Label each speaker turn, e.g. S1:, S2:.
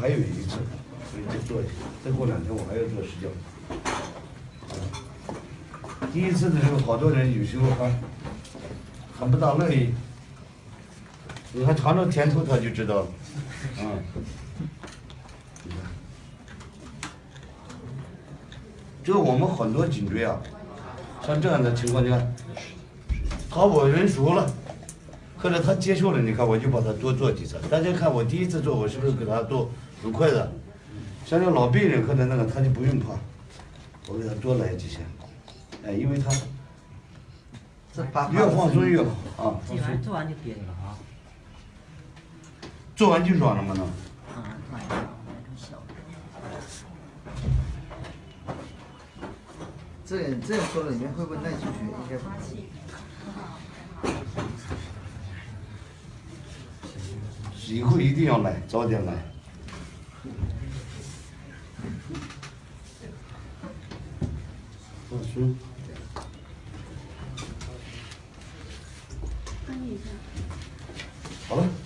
S1: 还有一次，所以再做一下。再过两天我还要做实教。第一次的时候，好多人有时候还还不大乐意，你看尝尝甜头他就知道了，啊。你看这我们很多颈椎啊，像这样的情况，你看，他我认熟了，或者他接受了，你看我就把他多做几次。大家看我第一次做，我是不是给他做很快的？像这老病人或者那个，他就不用怕，我给他多来几下，哎，因为他
S2: 这八
S1: 越放松越好啊。放松
S3: 做完做完就别了啊，
S1: 做完就软了吗？呢？
S2: 这这样说了，里面会不会耐出血？应该不会。
S1: 以后一定要来，早点来。放松。好了。